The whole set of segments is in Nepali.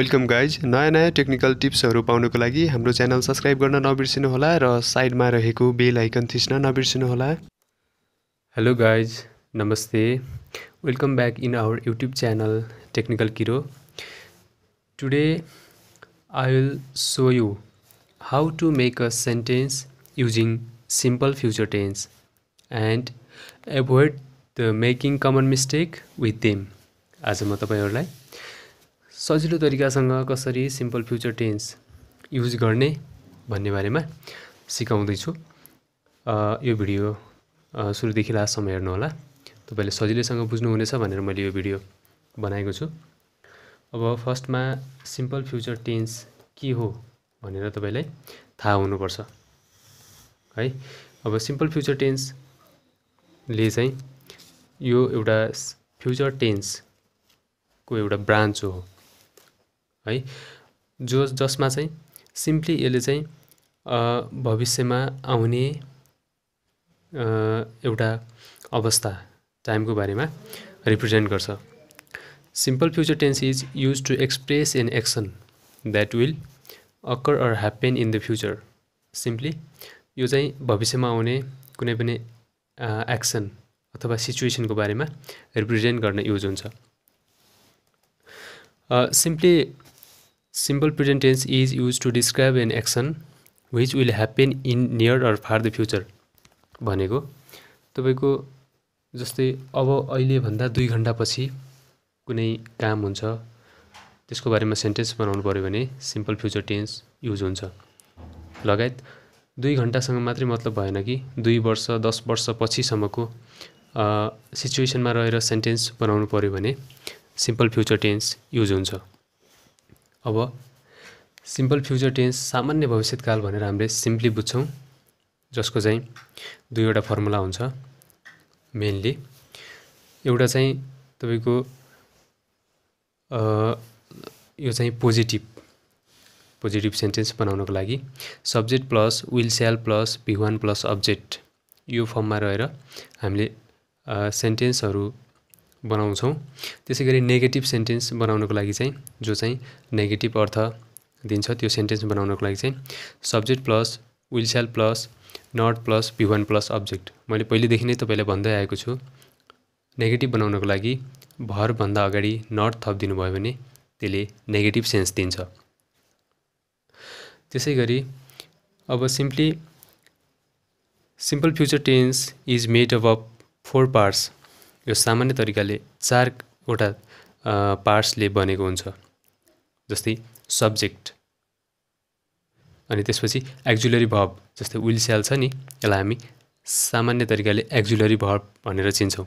Welcome guys. नयाँ नयाँ टेक्निकल टिप्सहरू पाउनुको लागि हाम्रो च्यानल सब्सक्राइब गर्न नबिर्सिनुहोला र साइडमा रहेको बेल आइकन थिच्न नबिर्सिनुहोला। हेलो गाइज नमस्ते। Welcome back in our YouTube channel technical Kiro. Today I will show you how to make a sentence using simple future tense and avoid the making common mistake with them. आज म तपाईँहरूलाई सजिलो तरिकासँग कसरी सिम्पल फ्युचर टेन्स युज गर्ने भन्ने बारेमा सिकाउँदैछु। यो भिडियो सुरुदेखि लास्टसम्म हेर्नुहोला तपाईँले सजिलैसँग बुझ्नुहुनेछ भनेर मैले यो भिडियो बनाएको छु। अब फर्स्टमा सिम्पल फ्युचर टेन्स के हो भनेर तपाईँलाई थाहा हुनुपर्छ। है अब सिम्पल फ्युचर टेन्सले चाहिँ यो एउटा फ्युचर टेन्सको एउटा ब्रान्च हो। है। जो जसमा चाहिँ सिम्पली यसले चाहिँ भविष्यमा आउने एउटा अवस्था टाइमको बारेमा रिप्रेजेन्ट गर्छ। Simple future tense is use to express an action that will occur or happen in the future simply यो चाहिँ भविष्यमा आउने कुनै पनि एक्सन अथवा सिचुएसनको बारेमा रिप्रेजेन्ट गर्न युज हुन्छ। Simply simple present tense is use to describe an action which will happen in near or far the future भनेको। तपाईँको जस्तै अब अहिलेभन्दा दुई घन्टापछि कुनै काम हुन्छ त्यसको बारेमा सेन्टेन्स बनाउनु पऱ्यो भने सिम्पल फ्युचर टेन्स युज हुन्छ। लगायत दुई घन्टासँग मात्रै मतलब भएन कि दुई वर्ष दस वर्ष पछिसम्मको सिचुएसनमा रहेर सेन्टेन्स बनाउनु पऱ्यो भने सिम्पल फ्युचर टेन्स युज हुन्छ। अब सिम्पल फ्युचर टेन्स सामान्य भविष्यकाल भनेर हामीले सिम्पली बुझ्छौँ जसको चाहिँ दुईवटा फर्मुला हुन्छ। मेनली एउटा चाहिँ तपाईँको यो चाहिँ पोजिटिभ पोजिटिभ सेन्टेन्स बनाउनको लागि subject plus will shall plus V one plus object यो फर्ममा रहेर हामीले सेन्टेन्सहरू बनाउँछौँ। त्यसै गरी नेगेटिभ सेन्टेन्स बनाउनको लागि चाहिँ जो चाहिँ नेगेटिभ अर्थ दिन्छ त्यो सेन्टेन्स बनाउनको लागि चाहिँ subject plus will shall plus not plus V one plus object मैले पहिलेदेखि नै तपाईँलाई भन्दै आएको छु नेगेटिभ बनाउनको लागि भरभन्दा अगाडि नट थपिदिनु भयो भने त्यसले नेगेटिभ सेन्स दिन्छ। त्यसै गरी अब simply simple future tense is made up of four parts यो सामान्य तरिकाले चारवटा पार्ट्सले बनेको हुन्छ जस्तै सब्जेक्ट अनि त्यसपछि एक्जुलरी भब जस्तै विल स्याल छ नि यसलाई हामी सामान्य तरिकाले एक्जुलरी भर्ब भनेर चिन्छौँ।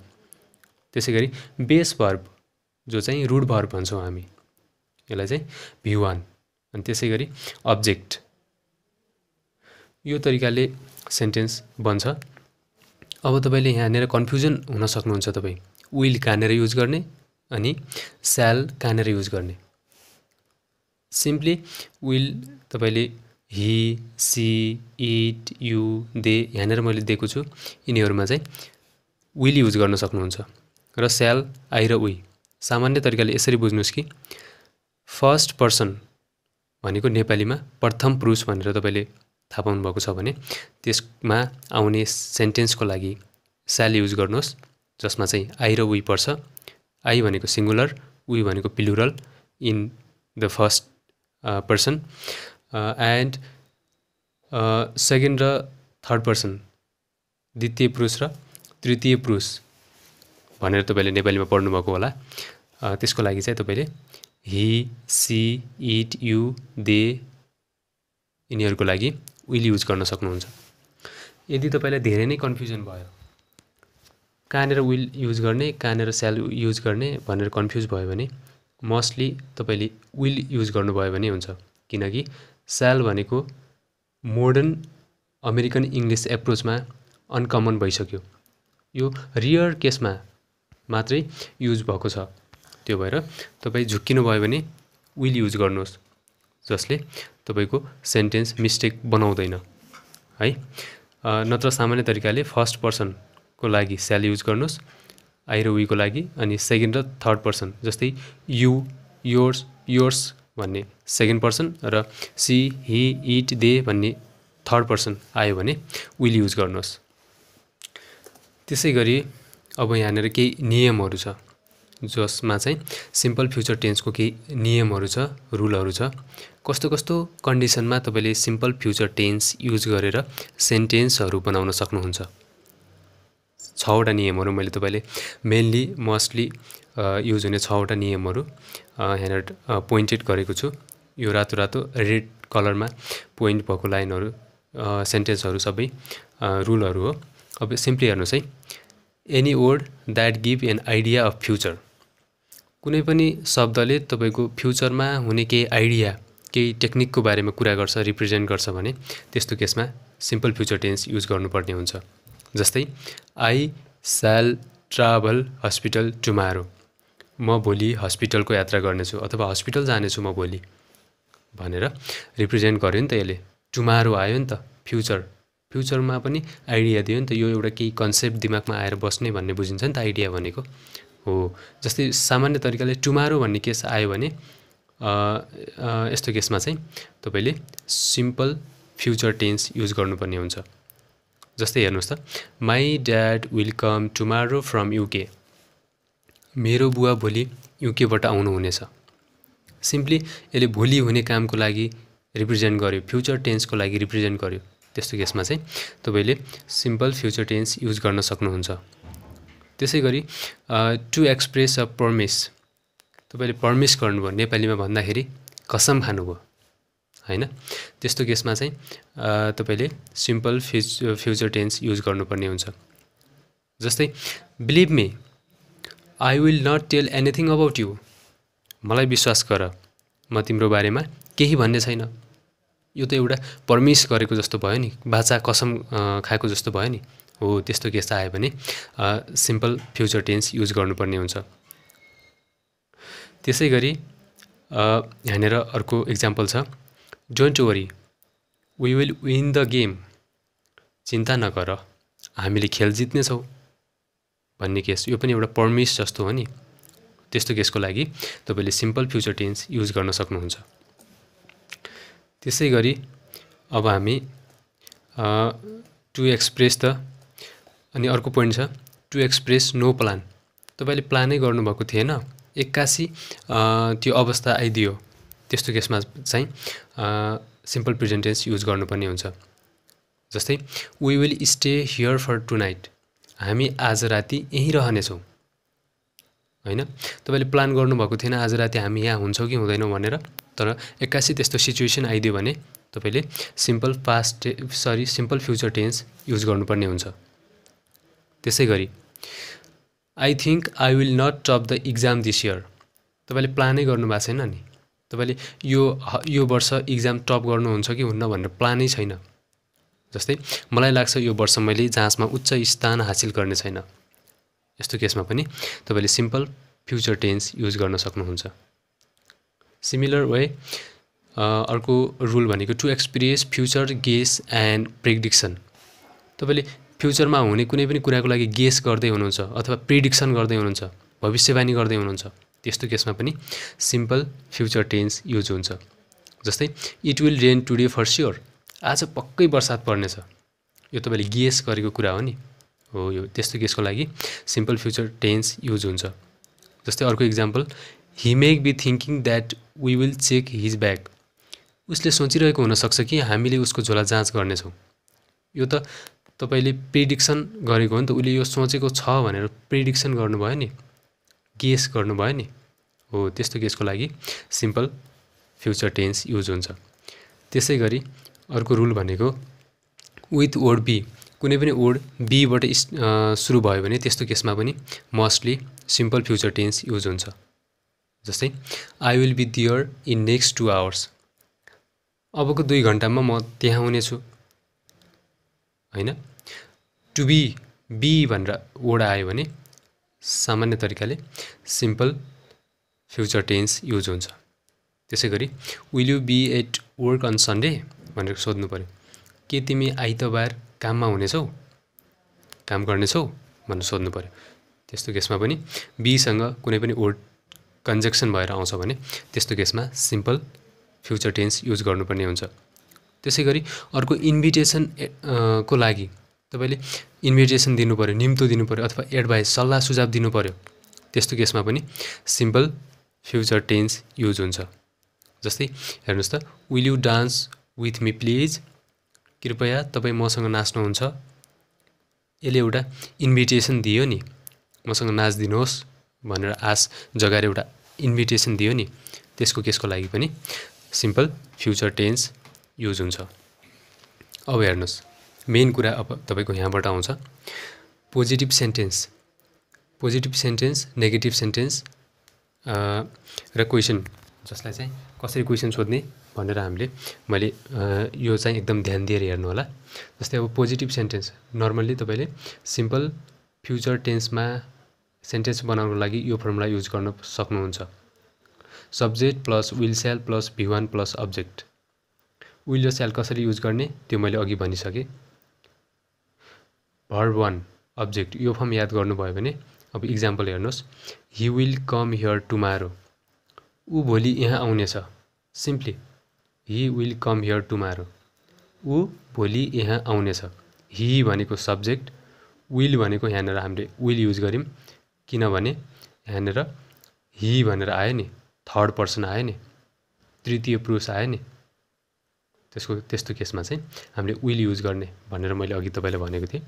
त्यसै गरी बेस भर्ब जो चाहिँ रुड भर्ब भन्छौँ हामी यसलाई चाहिँ भिवान अनि त्यसै गरी अब्जेक्ट। यो तरिकाले सेन्टेन्स बन्छ। अब तपाईँले यहाँनिर कन्फ्युजन हुन सक्नुहुन्छ तपाईँ। विल कहाँनिर युज गर्ने अनि स्याल कहाँनिर युज गर्ने। सिम्पली विल तपाईँले he she it you they यहाँनिर मैले दिएको छु। यिनीहरूमा चाहिँ विल युज गर्न सक्नुहुन्छ। र स्याल आई र उही सामान्य तरिकाले यसरी बुझ्नुहोस् कि फर्स्ट पर्सन भनेको नेपालीमा प्रथम पुरुष भनेर तपाईँले थाहा पाउनुभएको छ भने त्यसमा आउने सेन्टेन्सको लागि स्याल युज गर्नुहोस् जसमा चाहिँ आई र उही पर्छ। आई भनेको सिङ्गुलर उही भनेको plural in the first person. And second र थर्ड पर्सन द्वितीय पुरुष र तृतीय पुरुष भनेर तपाईँले नेपालीमा पढ्नुभएको होला। त्यसको लागि चाहिँ तपाईँले he she it you they यिनीहरूको लागि विल युज गर्न सक्नुहुन्छ। यदि तपाईँलाई धेरै नै कन्फ्युजन भयो कहाँनिर विल युज गर्ने कहाँनिर स्याल युज गर्ने भनेर कन्फ्युज भयो भने मोस्टली तपाईँले विल युज गर्नुभयो भने हुन्छ। किनकि स्याल भनेको मोडर्न अमेरिकन इङ्ग्लिस एप्रोचमा अनकमन भइसक्यो। यो रियर केसमा मात्रै युज भएको छ। त्यो भएर तपाईँ झुक्किनु भयो भने विल युज गर्नुहोस्। जसले तपाईँको सेन्टेन्स मिस्टेक बनाउँदैन है? नत्र सामान्य तरिकाले फर्स्ट पर्सनको लागि स्याल युज गर्नुहोस् आई र लागि अनि सेकेन्ड र थर्ड पर्सन जस्तै यु योर्स योर्स भन्ने सेकेन्ड पर्सन र सी हि इट दे भन्ने थर्ड पर्सन आयो भने विल युज गर्नुहोस्। त्यसै गरी अब यहाँनिर केही नियमहरू छ जसमा चाहिँ सिम्पल फ्युचर टेन्सको केही नियमहरू छ रुलहरू छ। कस्तो कस्तो कन्डिसनमा तपाईँले सिम्पल फ्युचर टेन्स युज गरेर सेन्टेन्सहरू बनाउन सक्नुहुन्छ? छवटा नियमहरू मैले तपाईँले मेनली मोस्टली युज हुने छवटा नियमहरू यहाँनिर पोइन्टेड गरेको छु। यो रातो रातो रेड कलरमा पोइन्ट भएको लाइनहरू सेन्टेन्सहरू सबै रुलहरू हो। अब सिम्पली हेर्नुहोस् है। Any word that give an idea of future कुनै पनि शब्दले तपाईँको फ्युचरमा हुने केही आइडिया केही टेक्निकको बारेमा कुरा गर्छ रिप्रेजेन्ट गर्छ भने त्यस्तो केसमा सिम्पल फ्युचर टेन्स युज गर्नुपर्ने हुन्छ। जस्तै आई स्याल ट्राभल हस्पिटल टुमारो। म भोलि हस्पिटलको यात्रा गर्नेछु अथवा हस्पिटल जानेछु म भोलि। भनेर रिप्रेजेन्ट गर्यो नि त यसले। टुमारो आयो नि त फ्युचर। फ्युचरमा पनि आइडिया दियो नि त यो एउटा केही कन्सेप्ट दिमागमा आएर बस्ने भन्ने बुझिन्छ नि त आइडिया भनेको। हो जस्तै सामान्य तरिकाले टुमारो भन्ने केस आयो भने यस्तो केसमा चाहिँ तपाईँले सिम्पल फ्युचर टेन्स युज गर्नुपर्ने हुन्छ। जस्तै हेर्नुहोस् त my dad will come tomorrow from UK मेरो बुवा भोलि युकेबाट आउनुहुनेछ। सिम्पली यसले भोलि हुने कामको लागि रिप्रेजेन्ट गर्यो फ्युचर टेन्सको लागि रिप्रेजेन्ट गर्यो। त्यस्तो केसमा चाहिँ तपाईँले सिम्पल फ्युचर टेन्स युज गर्न सक्नुहुन्छ। त्यसै गरी टु एक्सप्रेस अ पर्मिस तपाईँले पर्मिस गर्नुभयो। नेपालीमा भन्दाखेरि कसम खानुभयो। होइन? त्यस्तो केसमा चाहिँ तपाईँले simple future future tense use गर्नुपर्ने हुन्छ। जस्तै believe me I will not tell anything about you मलाई विश्वास गर म तिम्रो बारेमा केही भन्ने छैन। यो त एउटा पर्मिस गरेको जस्तो भयो नि। बाचा कसम खाएको जस्तो भयो नि। हो त्यस्तो केस आयो भने सिम्पल फ्युचर टेन्स युज गर्नुपर्ने हुन्छ। त्यसै गरी यहाँनिर अर्को इक्जाम्पल छ। Don't worry we will win the game चिन्ता नगर हामीले खेल जित्नेछौँ भन्ने केस यो पनि एउटा पर्मिस जस्तो हो नि। त्यस्तो केसको लागि तपाईँले सिम्पल फ्युचर टेन्स युज गर्न सक्नुहुन्छ। त्यसै गरी अब हामी टु एक्सप्रेस त अनि अर्को पोइन्ट छ टु एक्सप्रेस नो प्लान तपाईँले प्लानै गर्नुभएको थिएन। एक्कासी त्यो अवस्था आइदियो। त्यस्तो केसमा चाहिँ सिम्पल प्रेजेन्टेन्स युज गर्नुपर्ने हुन्छ। जस्तै we will stay here for tonight हामी आज राति यहीँ रहनेछौँ। होइन? तपाईँले प्लान गर्नुभएको थिएन आज राति हामी यहाँ हुन्छौँ कि हुँदैनौँ भनेर तर एक्कासी त्यस्तो सिचुएसन आइदियो भने तपाईँले simple past sorry simple future tense use गर्नुपर्ने हुन्छ। त्यसै गरी I think I will not top the exam this year तपाईँले प्लानै गर्नुभएको छैन नि? तपाईँले यो यो वर्ष इक्जाम टप गर्नुहुन्छ कि हुन्न भनेर प्लानै छैन। जस्तै मलाई लाग्छ यो वर्ष मैले जाँचमा उच्च स्थान हासिल गर्ने छैन। यस्तो केसमा पनि तपाईँले सिम्पल फ्युचर टेन्स युज गर्न सक्नुहुन्छ। सिमिलर वे अर्को रुल भनेको to experience future guess and prediction तपाईँले फ्युचरमा हुने कुनै पनि कुराको लागि गेस गर्दै हुनुहुन्छ अथवा प्रिडिक्सन गर्दै हुनुहुन्छ भविष्यवाणी गर्दै हुनुहुन्छ त्यस्तो केसमा पनि सिम्पल फ्युचर टेन्स युज हुन्छ। जस्तै it will rain today for sure आज पक्कै बर्सात पर्नेछ यो तपाईँले गेस गरेको कुरा हो नि? हो यो त्यस्तो केसको लागि सिम्पल फ्युचर टेन्स युज हुन्छ। जस्तै अर्को example he may be thinking that we will check his bag उसले सोचिरहेको हुनसक्छ कि हामीले उसको झोला जाँच गर्नेछौँ। यो त तपाईँले प्रिडिक्सन गरेको हो नि त उसले यो सोचेको छ भनेर प्रिडिक्सन गर्नुभयो नि गेस गर्नुभयो नि हो त्यस्तो केसको लागि सिम्पल फ्युचर टेन्स युज हुन्छ। त्यसै गरी अर्को रुल भनेको विथ वर्ड बी कुनै पनि वर्ड बीबाट सुरु भयो भने त्यस्तो केसमा पनि mostly simple future tense use हुन्छ। जस्तै I will be there in next two hours अबको दुई घन्टामा म त्यहाँ हुनेछु। होइन? टु बी बी भनेर वर्ड आयो भने सामान्य तरिकाले सिम्पल फ्युचर टेन्स युज हुन्छ। त्यसै गरी will you be at work on Sunday भनेर सोध्नु पऱ्यो। के तिमी आइतबार काममा हुनेछौ? काम गर्नेछौ? भनेर सोध्नु पऱ्यो। त्यस्तो केसमा पनि बीसँग कुनै पनि वर्ड कन्जक्सन भएर आउँछ भने त्यस्तो केसमा सिम्पल फ्युचर टेन्स युज गर्नुपर्ने हुन्छ। त्यसै गरी अर्को इन्भिटेसन को लागि? तपाईँले इन्भिटेसन दिनु पऱ्यो निम्तो दिनु पऱ्यो अथवा एडभाइस सल्लाह सुझाव दिनु पऱ्यो त्यस्तो केसमा पनि सिम्पल फ्युचर टेन्स युज हुन्छ। जस्तै हेर्नुहोस् त will you dance with me please कृपया तपाईँ मसँग नाच्नुहुन्छ। यसले एउटा इन्भिटेसन दियो नि। मसँग नाचिदिनुहोस् भनेर आश जगाएर एउटा इन्भिटेसन दियो नि। त्यसको केसको लागि पनि सिम्पल फ्युचर टेन्स युज हुन्छ। अब हेर्नुहोस् मेन कुरा अब तपाईँको यहाँबाट आउँछ positive sentence positive sentence negative sentence र क्वेसन जसलाई चाहिँ कसरी क्वेसन सोध्ने भनेर हामीले मैले यो चाहिँ एकदम ध्यान दिएर हेर्नु होला। जस्तै अब पोजिटिभ सेन्टेन्स नर्मल्ली तपाईँले सिम्पल फ्युचर टेन्समा सेन्टेन्स बनाउनको लागि यो फर्मुला युज गर्न सक्नुहुन्छ। Subject plus will shall plus V one plus object will र सेल कसरी युज गर्ने त्यो मैले अघि भनिसकेँ। भर वान अब्जेक्ट यो फर्म याद गर्नुभयो भने अब इक्जाम्पल हेर्नुहोस्। He will come here tomorrow ऊ भोलि यहाँ आउनेछ। Simply he will come here tomorrow ऊ भोलि यहाँ आउनेछ। हि भनेको सब्जेक्ट विल भनेको यहाँनिर हामीले विल युज गऱ्यौँ। किनभने यहाँनिर हि भनेर आयो नि थर्ड पर्सन आयो नि तृतीय पुरुष आयो नि। त्यसको त्यस्तो केसमा चाहिँ हामीले विल युज गर्ने भनेर मैले अघि तपाईँलाई भनेको थिएँ।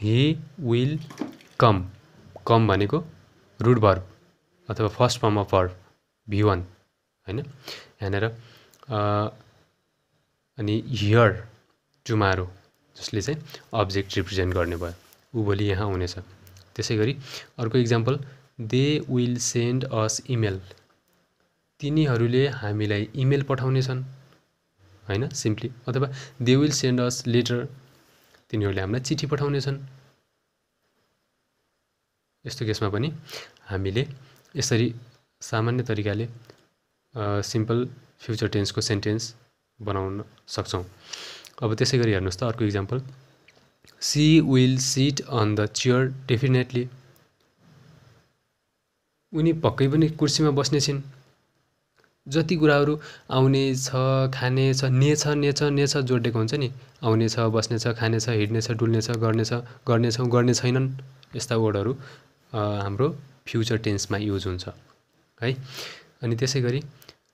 हि विल कम कम भनेको रुट भर्ब अथवा first form of verb V one होइन? यहाँनिर अनि हियर टुमारो जसले चाहिँ अब्जेक्ट रिप्रेजेन्ट गर्ने भयो। ऊ भोलि यहाँ आउनेछ त्यसै गरी अर्को example they will send us email तिनीहरूले हामीलाई इमेल पठाउनेछन् होइन? सिम्पली अथवा they will send us letter तिनीहरूले हामीलाई चिठी पठाउनेछन्। यस्तो केसमा पनि हामीले यसरी सामान्य तरिकाले सिम्पल फ्युचर टेन्सको सेन्टेन्स बनाउन सक्छौँ। अब त्यसै गरी हेर्नुहोस् त अर्को example she will sit on the chair definitely उनी पक्कै पनि कुर्सीमा बस्ने छिन् जति कुराहरू आउने छ खाने छ नेछ नेछ नेछ जोडिएको हुन्छ नि। आउनेछ बस्नेछ खानेछ हिँड्नेछ डुल्नेछ गर्नेछ गर्नेछौँ गर्ने छैनन् यस्ता वर्डहरू हाम्रो फ्युचर टेन्समा युज हुन्छ है। अनि त्यसै गरी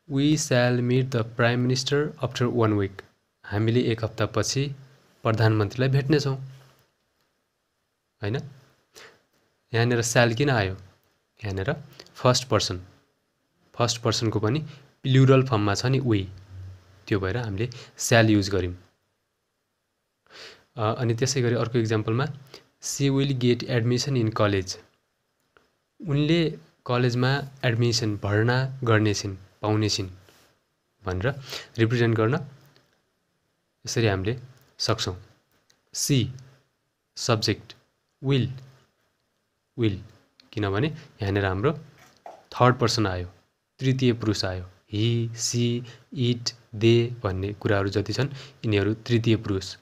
we shall meet the prime minister after one week हामीले एक हप्तापछि प्रधानमन्त्रीलाई भेट्नेछौँ होइन? यहाँनिर स्याल किन आयो? यहाँनिर फर्स्ट पर्सन फर्स्ट पर्सनको पनि प्लुरल फर्ममा छ नि वी त्यो भएर हामीले स्याल युज गऱ्यौँ। अनि त्यसै गरी अर्को इक्जाम्पलमा she will get admission in college उनले कलेजमा एडमिसन भर्ना गर्नेछिन् पाउनेछिन् भनेर रिप्रेजेन्ट गर्न यसरी हामीले सक्छौँ। सी सब्जेक्ट विल विल किनभने यहाँनिर हाम्रो थर्ड पर्सन आयो तृतीय पुरुष आयो। हि सी इट दे भन्ने कुराहरू जति छन् यिनीहरू तृतीय पुरुष।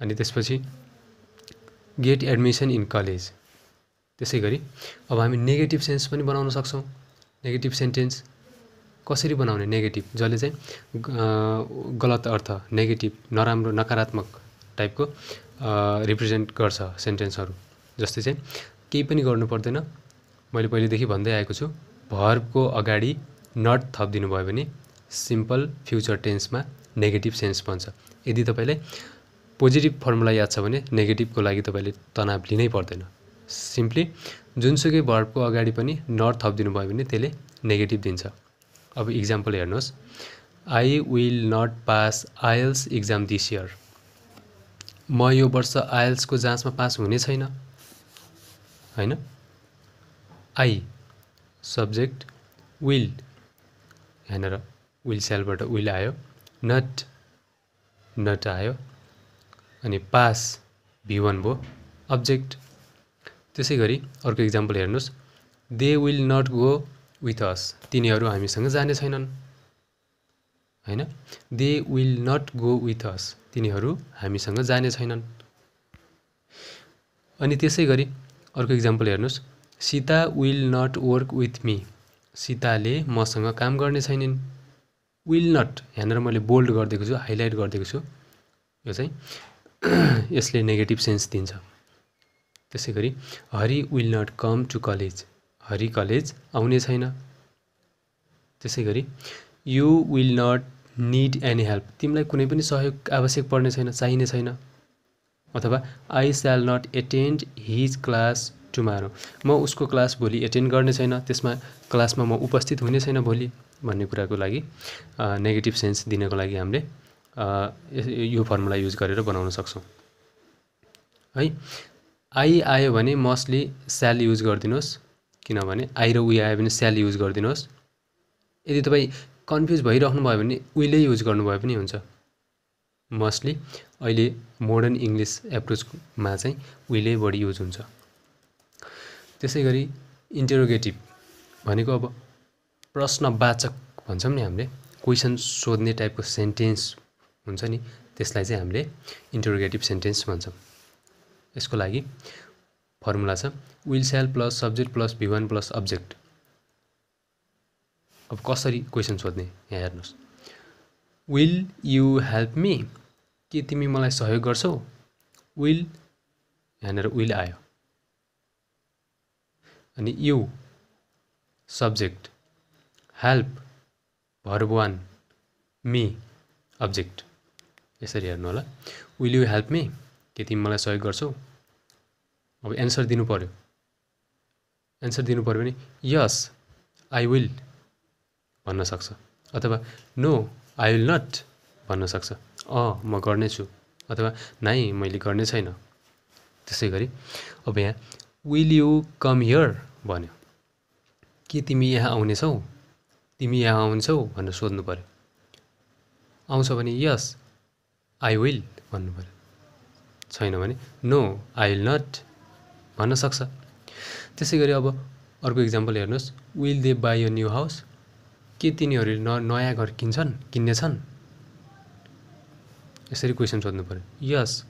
अनि त्यसपछि गेट एडमिसन इन कलेज त्यसै गरी अब हामी नेगेटिभ सेन्स पनि बनाउन सक्छौँ। नेगेटिभ सेन्टेन्स कसरी बनाउने नेगेटिभ जसले चाहिँ गलत अर्थ नेगेटिभ नराम्रो नकारात्मक टाइपको रिप्रेजेन्ट गर्छ सेन्टेन्सहरू जस्तै चाहिँ केही पनि गर्नु पर्दैन। मैले पहिलेदेखि भन्दै आएको छु भर्बको अगाडि नट थपिदिनु भयो भने सिम्पल फ्युचर टेन्समा नेगेटिभ सेन्स बन्छ। यदि तपाईँलाई पोजिटिभ फर्मुला याद छ भने नेगेटिभको लागि तपाईँले तनाव लिनै पर्दैन। सिम्पली जुनसुकै भर्बको अगाडि पनि नट थपिदिनु भयो भने त्यसले नेगेटिभ दिन्छ। अब इक्जाम्पल हेर्नुहोस्। I will not pass IELTS exam this year म यो वर्ष आइएल्सको जाँचमा पास हुने छैन। होइन? आई सब्जेक्ट विल यहाँनिर विल सेलबाट विल आयो नट नट आयो अनि पास भी वान भयो। अब्जेक्ट त्यसै गरी अर्को इक्जाम्पल हेर्नुहोस्। They will not go with us तिनीहरू हामीसँग जाने छैनन्। होइन? They will not go with us तिनीहरू हामीसँग जाने छैनन्। अनि त्यसै गरी अर्को इक्जाम्पल हेर्नुहोस्। Sita will not work with me सीताले मसँग काम गर्ने छैनन्। विल नट यहाँनिर मैले बोल्ड गरिदिएको छु हाइलाइट गरिदिएको छु। यो चाहिँ यसले नेगेटिभ सेन्स दिन्छ। त्यसै गरी Hari will not come to college Hari college आउने छैन। त्यसै गरी you will not need any help तिमीलाई कुनै पनि सहयोग आवश्यक पर्ने छैन चाहिने छैन। अथवा I shall not attend his class tomorrow. म उसको क्लास भोलि एटेन्ड गर्ने छैन त्यसमा क्लासमा म उपस्थित हुने छैन भोलि भन्ने कुराको लागि नेगेटिभ सेन्स दिनको लागि हामीले यो फर्मुला युज गरेर बनाउन सक्छौँ। है आई आयो भने मस्टली स्याल युज गरिदिनुहोस् किनभने आई र उयो आयो भने स्याल युज गरिदिनुहोस्। यदि तपाईँ कन्फ्युज भइराख्नु भयो भने उहिले युज गर्नुभयो पनि हुन्छ। मस्टली अहिले मोडर्न इङ्ग्लिस एप्रोचमा चाहिँ उहिले बढी युज हुन्छ। त्यसै गरी इन्टेरोगेटिभ भनेको अब प्रश्नवाचक भन्छौँ नि हामीले क्वेसन सोध्ने टाइपको सेन्टेन्स हुन्छ नि त्यसलाई चाहिँ हामीले इन्टरोगेटिभ सेन्टेन्स भन्छौँ। यसको लागि फर्मुला छ will shall plus subject plus V plus object अब कसरी क्वेसन सोध्ने यहाँ हेर्नुहोस्। विल यु हेल्प मी के तिमी मलाई सहयोग गर्छौ? विल यहाँनिर विल आयो। अनि you subject help verb one me object यसरी हेर्नु होला। विल यु हेल्प मी के तिमी मलाई सहयोग गर्छौ। अब एन्सर दिनु पऱ्यो एन्सर दिनु पऱ्यो भने यस आई विल भन्न सक्छ। अथवा नो आई विल नट भन्न सक्छ। अँ म गर्नेछु। अथवा नाइ मैले गर्ने छैन। त्यसै गरी। अब यहाँ विल यु कम हियर भन्यो। के तिमी यहाँ आउनेछौ? तिमी यहाँ आउँछौ भनेर सोध्नु पऱ्यो आउँछ भने यस आई विल भन्नु पऱ्यो छैन भने नो आई विल नट भन्न सक्छ। त्यसै गरी अब अर्को इक्जाम्पल हेर्नुहोस्। Will they buy a new house के तिनीहरूले न नयाँ घर किन्छन् किन्नेछन्? यसरी क्वेसन सोध्नु पऱ्यो yes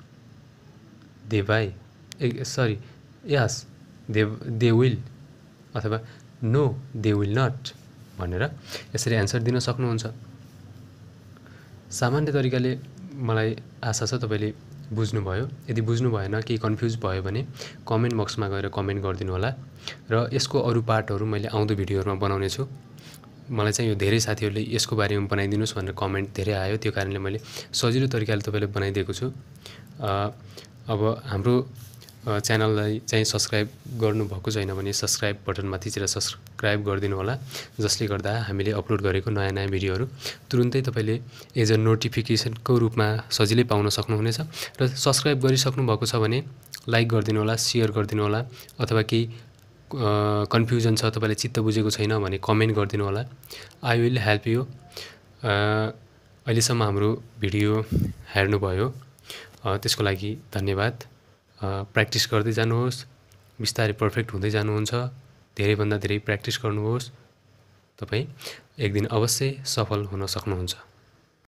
they buy a sorry yes they they will अथवा नो दे विल नट भनेर यसरी एन्सर दिन सक्नुहुन्छ। सामान्य तरिकाले मलाई आशा छ तपाईँले बुझ्नुभयो। यदि बुझ्नु भएन केही कन्फ्युज भयो भने कमेन्ट बक्समा गएर कमेन्ट गरिदिनु होला। र यसको अरू पार्टहरू मैले आउँदो भिडियोहरूमा बनाउने छु। मलाई चाहिँ यो धेरै साथीहरूले यसको बारेमा बनाइदिनुहोस् भनेर कमेन्ट धेरै आयो। त्यो कारणले मैले सजिलो तरिकाले तपाईँलाई बनाइदिएको छु। अब हाम्रो च्यानललाई चाहिँ सब्सक्राइब गर्नुभएको छैन भने सब्सक्राइब बटनमा थिचेर सब्सक्राइब गरिदिनु होला जसले गर्दा हामीले अपलोड गरेको नयाँ नयाँ भिडियोहरू तुरुन्तै तपाईँले एज अ नोटिफिकेसनको रूपमा सजिलै पाउन सक्नुहुनेछ र सब्सक्राइब गरिसक्नु भएको छ भने लाइक गरिदिनु होला सेयर गरिदिनु होला अथवा केही कन्फ्युजन छ तपाईँले चित्त बुझेको छैन भने कमेन्ट गरिदिनु होला। आई विल हेल्प यु अहिलेसम्म हाम्रो भिडियो हेर्नुभयो। त्यसको लागि धन्यवाद। प्र्याक्टिस गर्दै जानुहोस्। बिस्तारै पर्फेक्ट हुँदै जानुहुन्छ। धेरैभन्दा धेरै प्र्याक्टिस गर्नुहोस्। तपाईँ एक दिन अवश्य सफल हुन सक्नुहुन्छ।